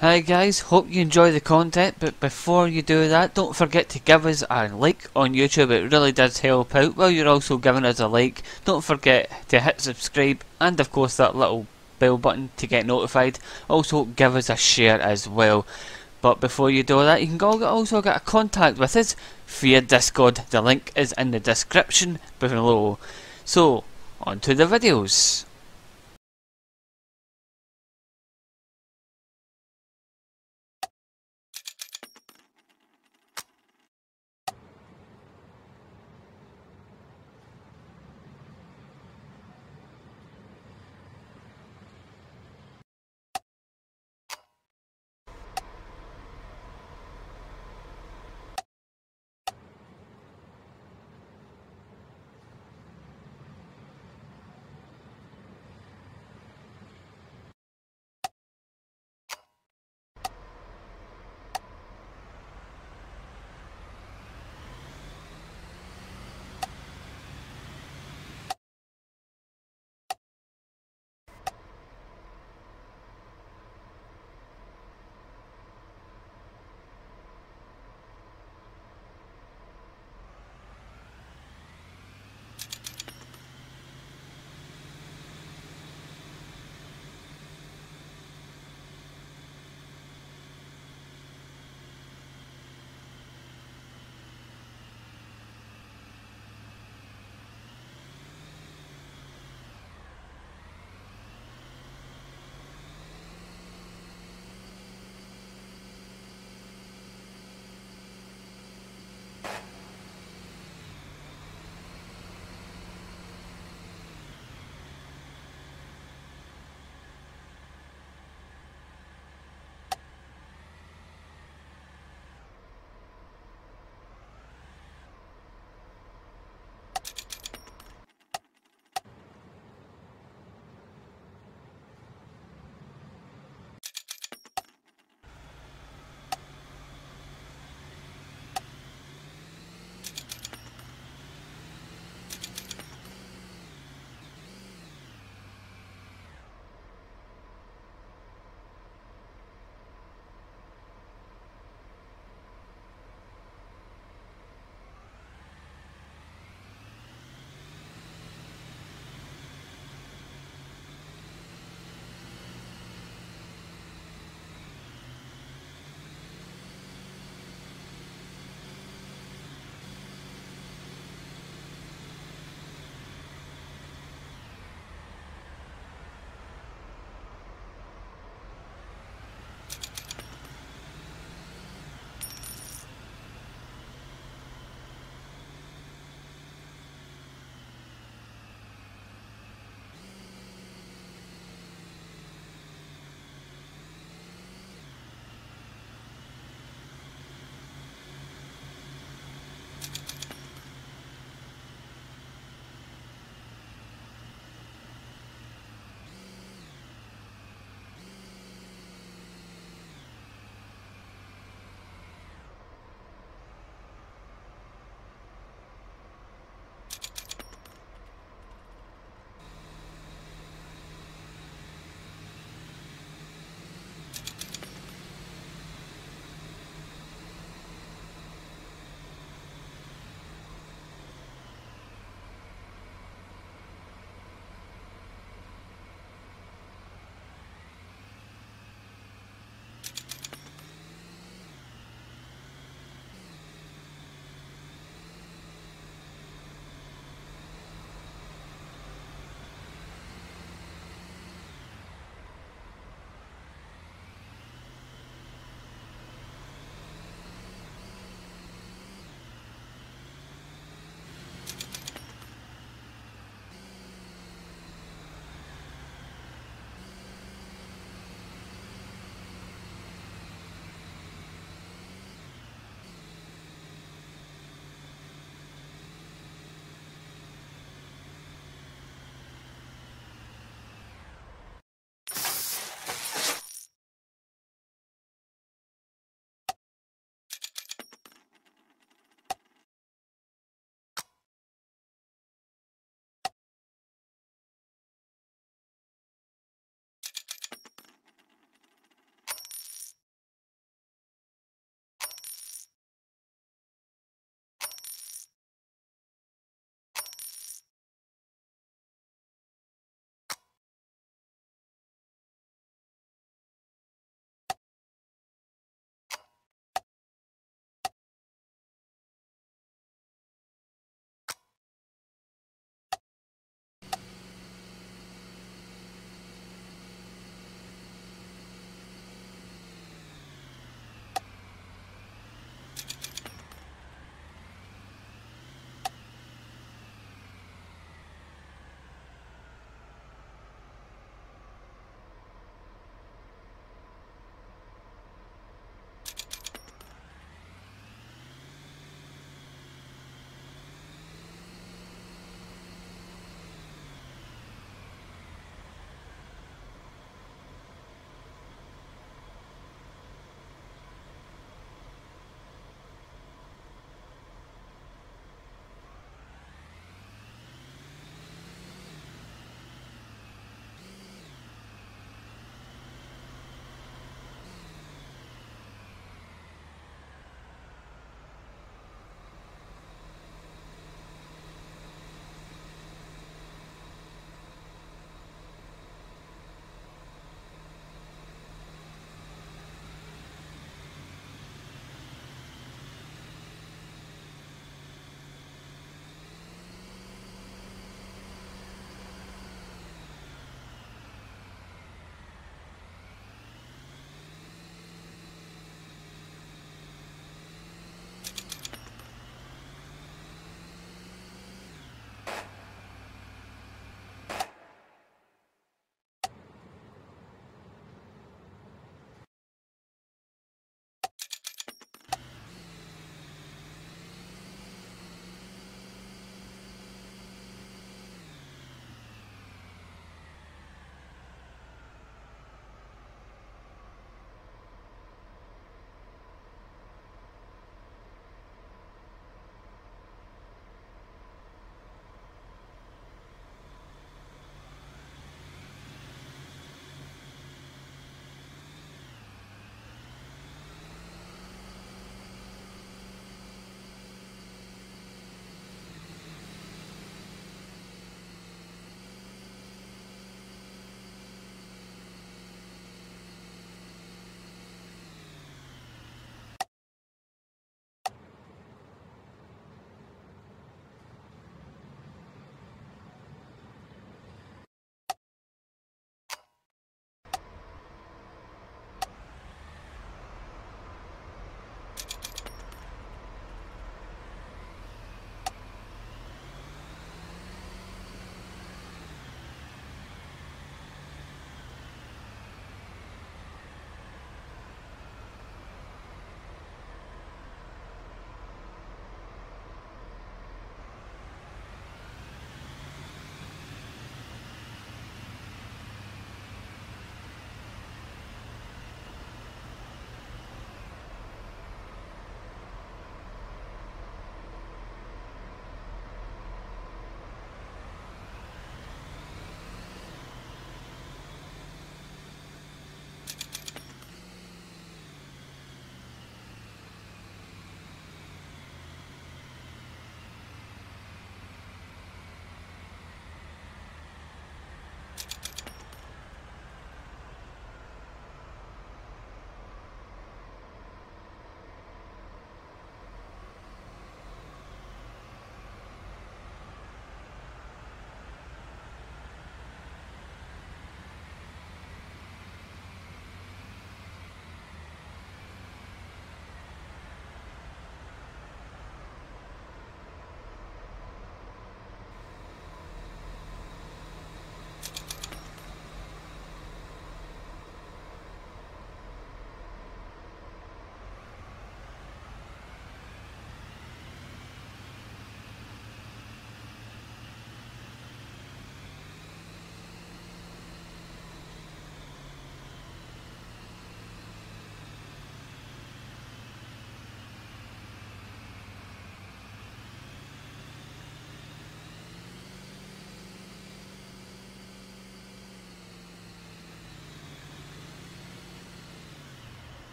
Hi guys, hope you enjoy the content, but before you do that, don't forget to give us a like on YouTube, it really does help out. While you're also giving us a like, don't forget to hit subscribe, and of course that little bell button to get notified. Also give us a share as well. But before you do that, you can also get a contact with us via Discord. The link is in the description below. So, on to the videos.